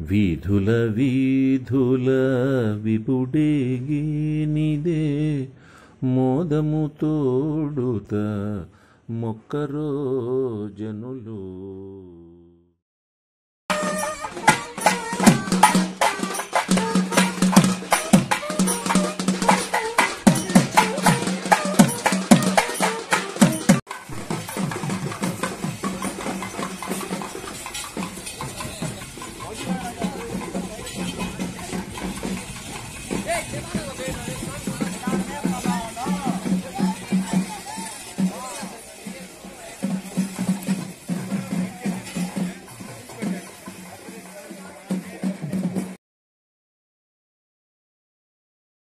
వీధుల వీధుల విపుడేగినిదే మోదము తోడుత మొక్కరో జనులు Qué vale la pena, eh.